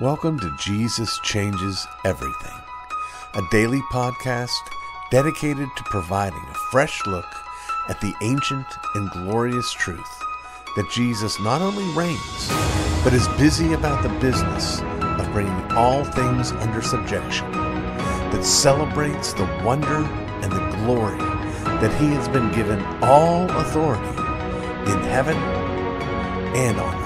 Welcome to Jesus Changes Everything, a daily podcast dedicated to providing a fresh look at the ancient and glorious truth that Jesus not only reigns, but is busy about the business of bringing all things under subjection, that celebrates the wonder and the glory that he has been given all authority in heaven and on earth.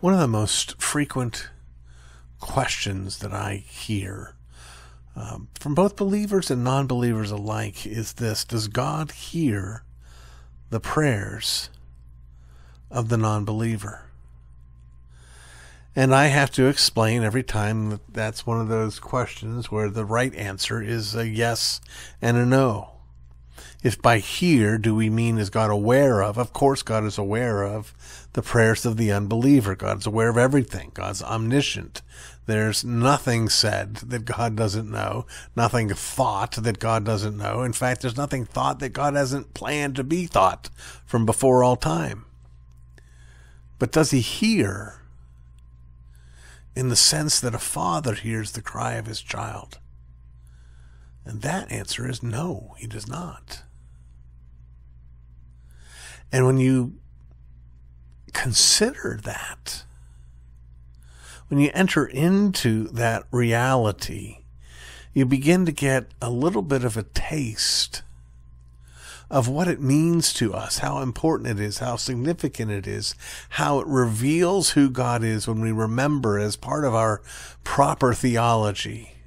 One of the most frequent questions that I hear um, from both believers and non believers alike is this Does God hear the prayers of the non believer? And I have to explain every time that that's one of those questions where the right answer is a yes and a no. If by hear do we mean is God aware of? Of course, God is aware of the prayers of the unbeliever. God's aware of everything. God's omniscient. There's nothing said that God doesn't know, nothing thought that God doesn't know. In fact, there's nothing thought that God hasn't planned to be thought from before all time. But does he hear in the sense that a father hears the cry of his child? And that answer is no, he does not. And when you consider that, when you enter into that reality, you begin to get a little bit of a taste of what it means to us, how important it is, how significant it is, how it reveals who God is when we remember as part of our proper theology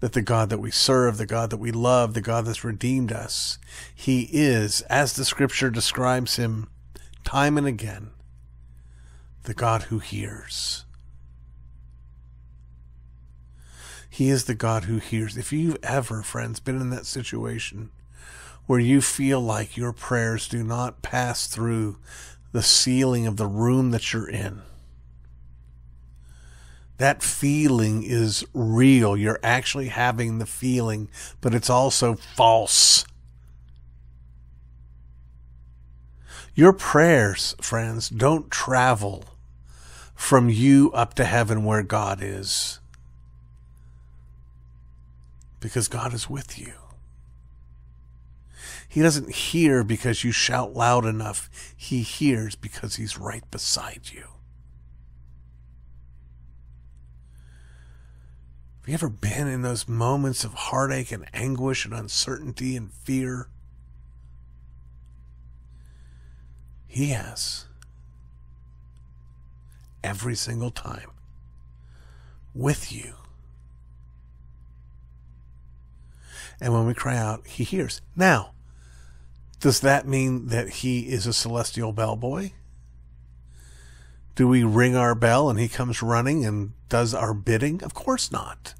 that the God that we serve, the God that we love, the God that's redeemed us, He is, as the scripture describes Him time and again, the God who hears. He is the God who hears. If you've ever, friends, been in that situation where you feel like your prayers do not pass through the ceiling of the room that you're in, that feeling is real. You're actually having the feeling, but it's also false. Your prayers, friends, don't travel from you up to heaven where God is. Because God is with you. He doesn't hear because you shout loud enough. He hears because he's right beside you. Have you ever been in those moments of heartache and anguish and uncertainty and fear? He has. Every single time. With you. And when we cry out, He hears. Now, does that mean that He is a celestial bellboy? Do we ring our bell and he comes running and does our bidding? Of course not.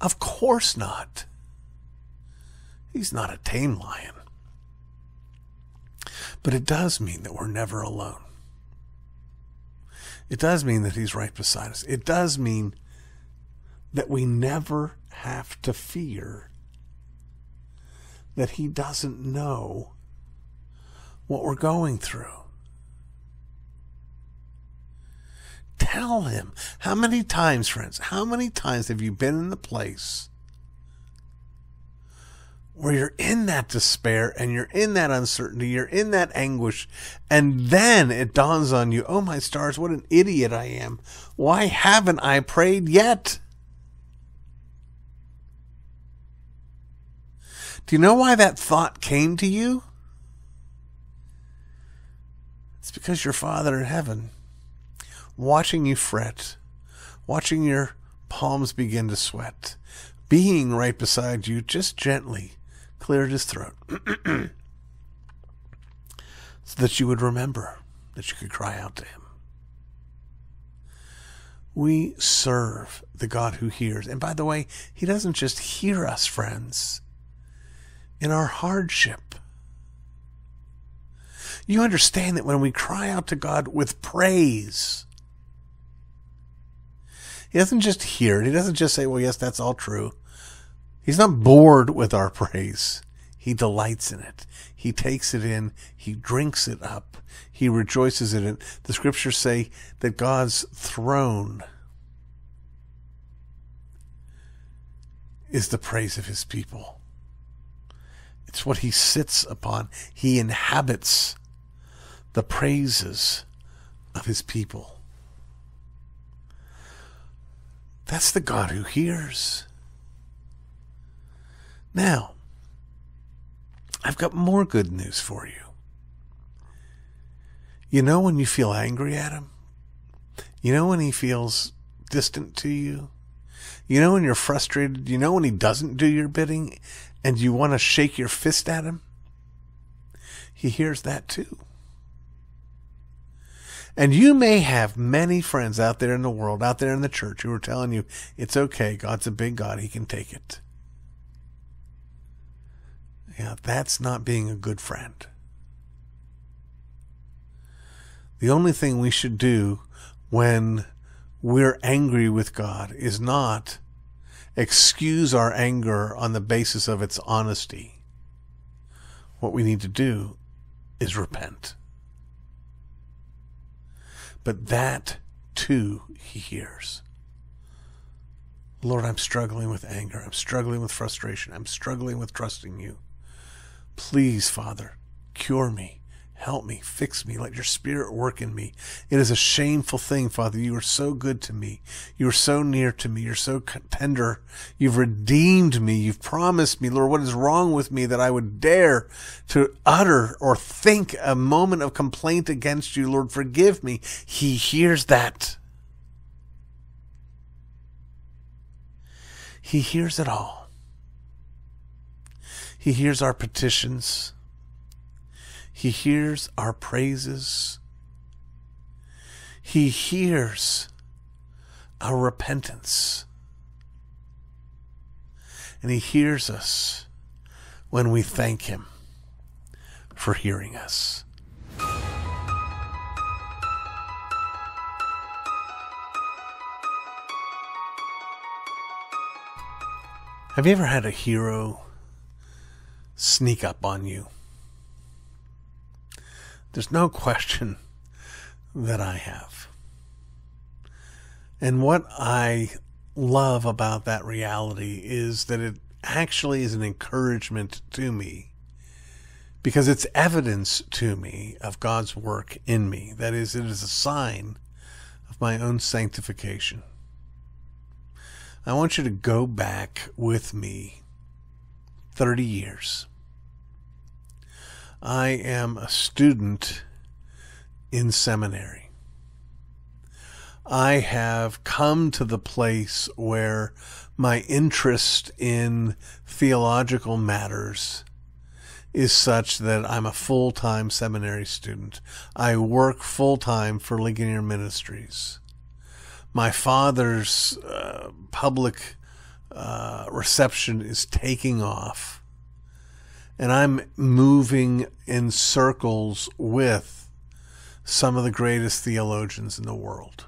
Of course not. He's not a tame lion. But it does mean that we're never alone. It does mean that he's right beside us. It does mean that we never have to fear that he doesn't know what we're going through. Tell him. How many times, friends, how many times have you been in the place where you're in that despair and you're in that uncertainty, you're in that anguish, and then it dawns on you, oh my stars, what an idiot I am. Why haven't I prayed yet? Do you know why that thought came to you? It's because your Father in heaven, watching you fret, watching your palms begin to sweat, being right beside you, just gently cleared his throat so that you would remember that you could cry out to him. We serve the God who hears. And by the way, he doesn't just hear us, friends, in our hardship. You understand that when we cry out to God with praise, He doesn't just hear it. He doesn't just say, well, yes, that's all true. He's not bored with our praise. He delights in it. He takes it in. He drinks it up. He rejoices in it. The scriptures say that God's throne is the praise of his people. It's what he sits upon. He inhabits the praises of his people. That's the God who hears. Now, I've got more good news for you. You know when you feel angry at him? You know when he feels distant to you? You know when you're frustrated? You know when he doesn't do your bidding and you want to shake your fist at him? He hears that too. And you may have many friends out there in the world, out there in the church, who are telling you, it's okay, God's a big God, He can take it. Yeah, that's not being a good friend. The only thing we should do when we're angry with God is not excuse our anger on the basis of its honesty. What we need to do is repent. But that too he hears. Lord, I'm struggling with anger. I'm struggling with frustration. I'm struggling with trusting you. Please, Father, cure me. Help me, fix me, let your spirit work in me. It is a shameful thing, Father. You are so good to me. You are so near to me. You're so tender. You've redeemed me. You've promised me, Lord, what is wrong with me that I would dare to utter or think a moment of complaint against you? Lord, forgive me. He hears that. He hears it all. He hears our petitions. He hears our praises. He hears our repentance. And He hears us when we thank Him for hearing us. Have you ever had a hero sneak up on you? There's no question that I have. And what I love about that reality is that it actually is an encouragement to me because it's evidence to me of God's work in me. That is, it is a sign of my own sanctification. I want you to go back with me 30 years. I am a student in seminary. I have come to the place where my interest in theological matters is such that I'm a full time seminary student. I work full time for Ligonier Ministries. My father's uh, public uh, reception is taking off and I'm moving in circles with some of the greatest theologians in the world.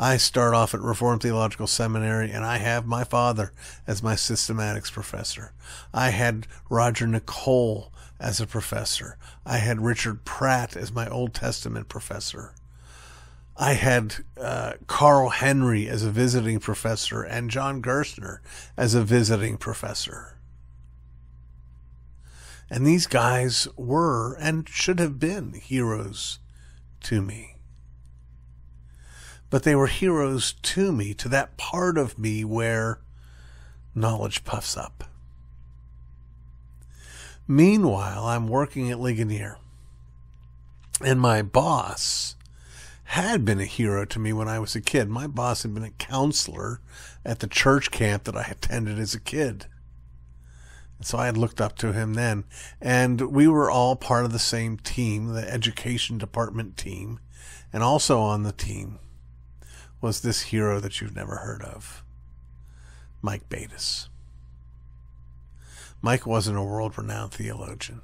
I start off at Reformed Theological Seminary and I have my father as my systematics professor. I had Roger Nicole as a professor. I had Richard Pratt as my Old Testament professor. I had uh, Carl Henry as a visiting professor and John Gerstner as a visiting professor. And these guys were and should have been heroes to me. But they were heroes to me, to that part of me where knowledge puffs up. Meanwhile, I'm working at Ligonier, and my boss had been a hero to me when I was a kid. My boss had been a counselor at the church camp that I attended as a kid. So I had looked up to him then. And we were all part of the same team, the education department team. And also on the team was this hero that you've never heard of, Mike Beates. Mike wasn't a world renowned theologian.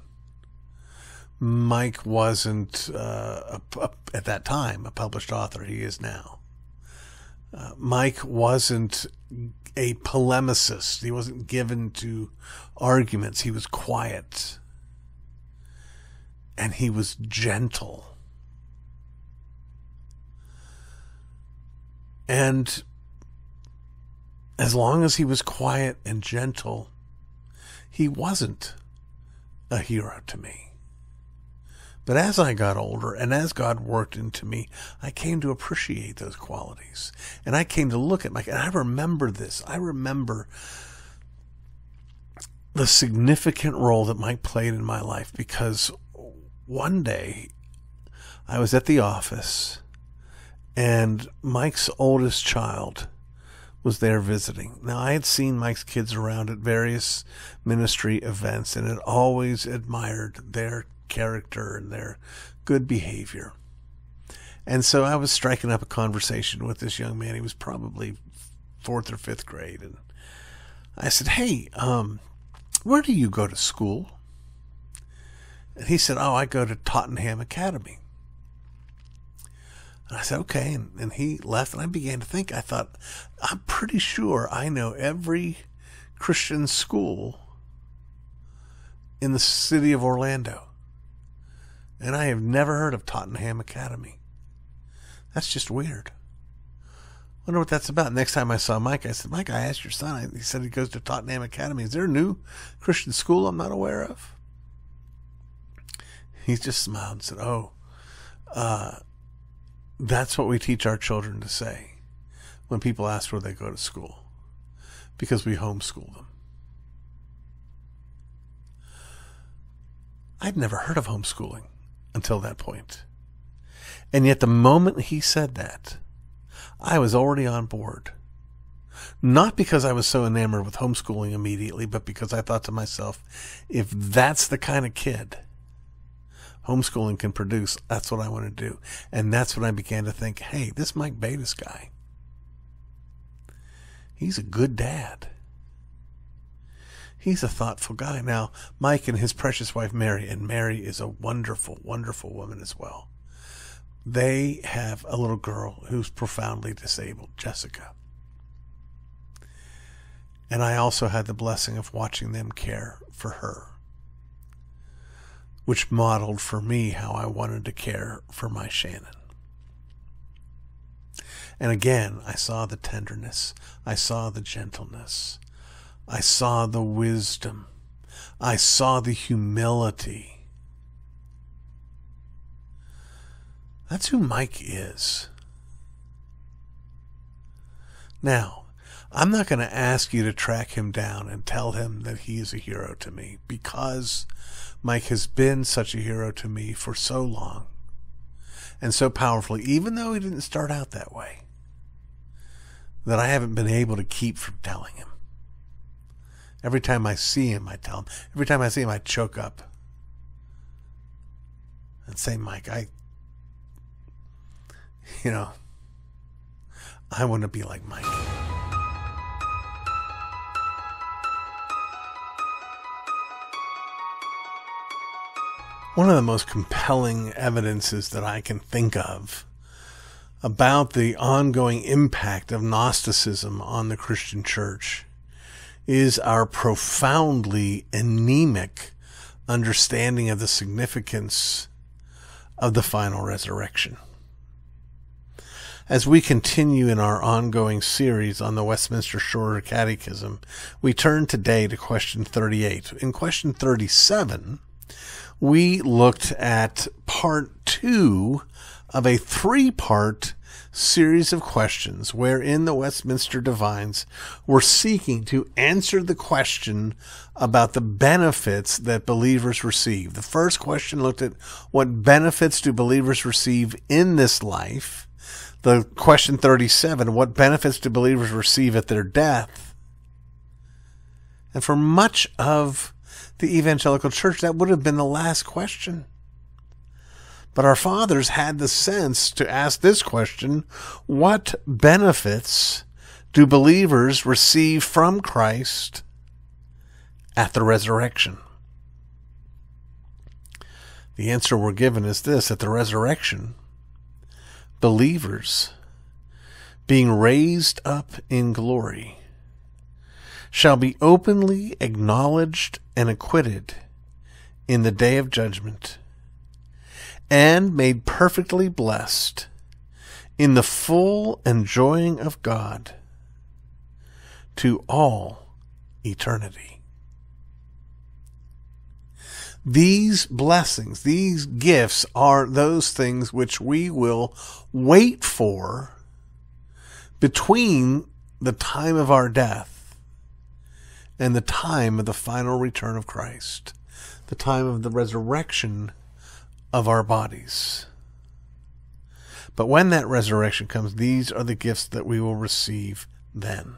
Mike wasn't, uh, a, a, at that time, a published author. He is now. Uh, Mike wasn't a polemicist. He wasn't given to arguments. He was quiet. And he was gentle. And as long as he was quiet and gentle, he wasn't a hero to me. But as I got older and as God worked into me, I came to appreciate those qualities. And I came to look at my, and I remember this. I remember the significant role that Mike played in my life because one day I was at the office and Mike's oldest child was there visiting. Now, I had seen Mike's kids around at various ministry events and had always admired their character and their good behavior. And so I was striking up a conversation with this young man. He was probably fourth or fifth grade. And I said, Hey, um, where do you go to school? And he said, Oh, I go to Tottenham Academy. And I said, Okay. And, and he left, and I began to think. I thought, I'm pretty sure I know every Christian school in the city of Orlando and I have never heard of Tottenham Academy. That's just weird. Wonder what that's about. Next time I saw Mike, I said, Mike, I asked your son. He said he goes to Tottenham Academy. Is there a new Christian school I'm not aware of? He just smiled and said, Oh, uh, that's what we teach our children to say when people ask where they go to school because we homeschool them. I'd never heard of homeschooling until that point. And yet, the moment he said that, I was already on board. Not because I was so enamored with homeschooling immediately, but because I thought to myself, if that's the kind of kid homeschooling can produce, that's what I want to do. And that's when I began to think, hey, this Mike Beates guy, he's a good dad. He's a thoughtful guy. Now, Mike and his precious wife Mary, and Mary is a wonderful, wonderful woman as well. They have a little girl who's profoundly disabled, Jessica. And I also had the blessing of watching them care for her, which modeled for me how I wanted to care for my Shannon. And again, I saw the tenderness, I saw the gentleness, I saw the wisdom. I saw the humility. That's who Mike is. Now, I'm not going to ask you to track him down and tell him that he is a hero to me because Mike has been such a hero to me for so long and so powerfully, even though he didn't start out that way, that I haven't been able to keep from telling him. Every time I see him, I tell him. Every time I see him, I choke up and say, Mike, I, you know, I want to be like Mike. One of the most compelling evidences that I can think of about the ongoing impact of Gnosticism on the Christian church is our profoundly anemic understanding of the significance of the final resurrection. As we continue in our ongoing series on the Westminster Shorter Catechism, we turn today to question 38. In question 37, we looked at part two of a three part series of questions wherein the Westminster Divines were seeking to answer the question about the benefits that believers receive. The first question looked at what benefits do believers receive in this life. The question 37, what benefits do believers receive at their death? And for much of the evangelical church, that would have been the last question. But our fathers had the sense to ask this question What benefits do believers receive from Christ at the resurrection? The answer we're given is this at the resurrection, believers being raised up in glory, shall be openly acknowledged and acquitted in the day of judgment, and made perfectly blessed in the full enjoying of God to all eternity. These blessings, these gifts are those things which we will wait for between the time of our death and the time of the final return of Christ, the time of the resurrection of our bodies. But when that resurrection comes, these are the gifts that we will receive then.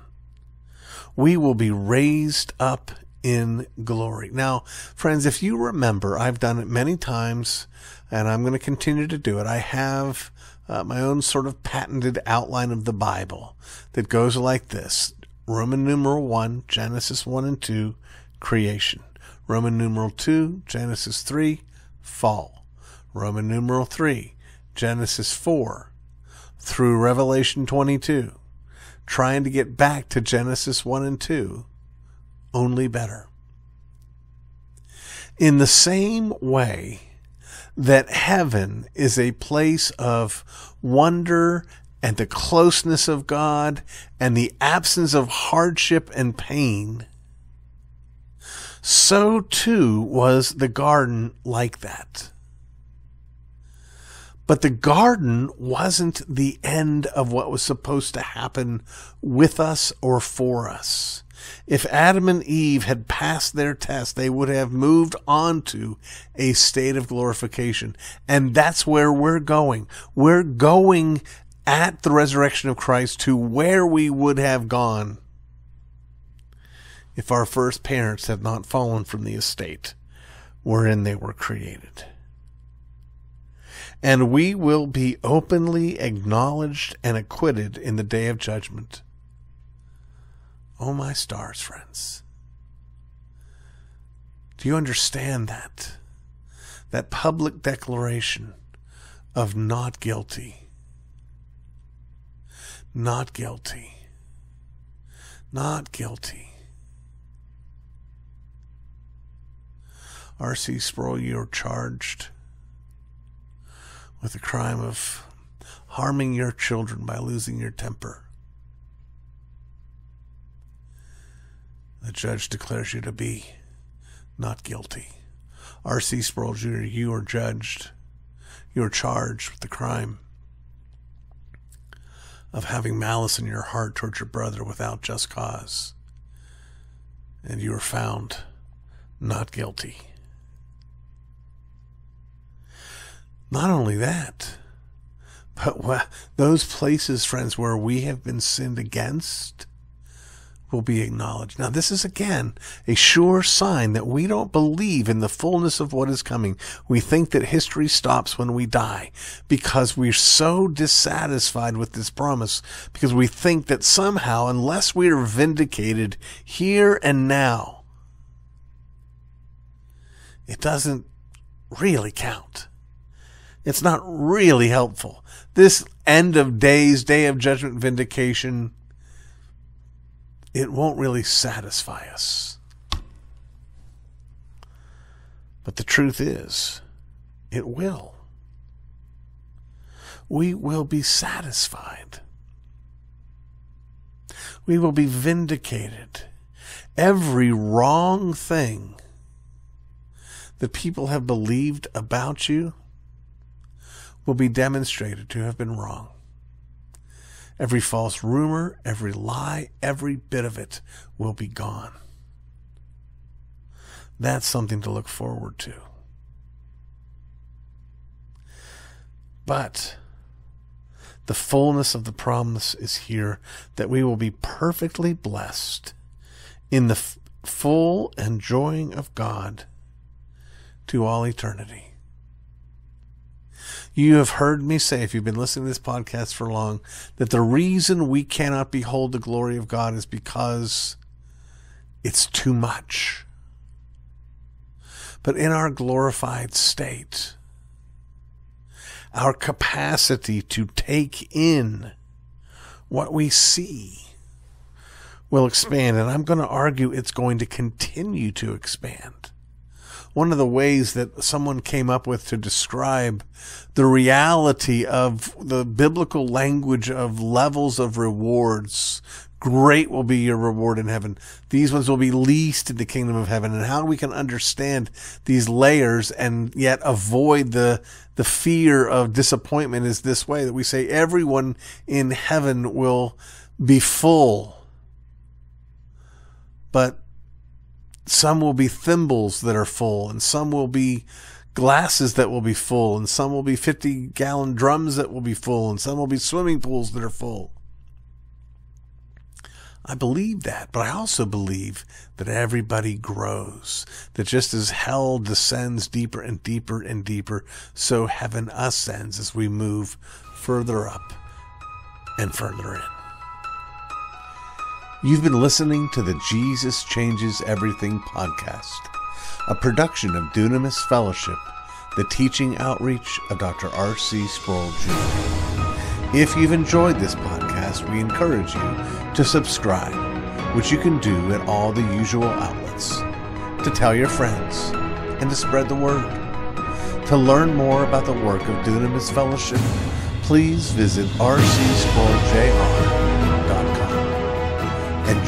We will be raised up in glory. Now, friends, if you remember, I've done it many times and I'm going to continue to do it. I have uh, my own sort of patented outline of the Bible that goes like this Roman numeral 1, Genesis 1 and 2, creation. Roman numeral 2, Genesis 3, fall. Roman numeral 3, Genesis 4 through Revelation 22, trying to get back to Genesis 1 and 2 only better. In the same way that heaven is a place of wonder and the closeness of God and the absence of hardship and pain, so too was the garden like that. But the garden wasn't the end of what was supposed to happen with us or for us. If Adam and Eve had passed their test, they would have moved on to a state of glorification. And that's where we're going. We're going at the resurrection of Christ to where we would have gone if our first parents had not fallen from the estate wherein they were created. And we will be openly acknowledged and acquitted in the day of judgment. Oh, my stars, friends. Do you understand that? That public declaration of not guilty. Not guilty. Not guilty. R.C. Sproul, you're charged with the crime of harming your children by losing your temper. The judge declares you to be not guilty. R.C. Sproul Jr., you are judged. You are charged with the crime of having malice in your heart towards your brother without just cause. And you are found not guilty. Not only that, but those places, friends, where we have been sinned against, will be acknowledged. Now, this is again a sure sign that we don't believe in the fullness of what is coming. We think that history stops when we die because we're so dissatisfied with this promise because we think that somehow, unless we are vindicated here and now, it doesn't really count. It's not really helpful. This end of days, day of judgment vindication, it won't really satisfy us. But the truth is, it will. We will be satisfied. We will be vindicated. Every wrong thing that people have believed about you will be demonstrated to have been wrong. Every false rumor, every lie, every bit of it will be gone. That's something to look forward to. But the fullness of the promise is here that we will be perfectly blessed in the full enjoying of God to all eternity. You have heard me say, if you've been listening to this podcast for long, that the reason we cannot behold the glory of God is because it's too much. But in our glorified state, our capacity to take in what we see will expand. And I'm going to argue it's going to continue to expand. One of the ways that someone came up with to describe the reality of the biblical language of levels of rewards great will be your reward in heaven. These ones will be least in the kingdom of heaven. And how we can understand these layers and yet avoid the, the fear of disappointment is this way that we say everyone in heaven will be full, but some will be thimbles that are full and some will be glasses that will be full and some will be 50 gallon drums that will be full and some will be swimming pools that are full. I believe that, but I also believe that everybody grows. That just as hell descends deeper and deeper and deeper, so heaven ascends as we move further up and further in. You've been listening to the Jesus Changes Everything podcast, a production of Dunamis Fellowship, the teaching outreach of Dr. R.C. Sproul Jr. If you've enjoyed this podcast, we encourage you to subscribe, which you can do at all the usual outlets, to tell your friends, and to spread the word. To learn more about the work of Dunamis Fellowship, please visit rcsprouljr.com and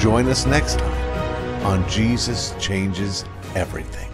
join us next time on Jesus Changes Everything.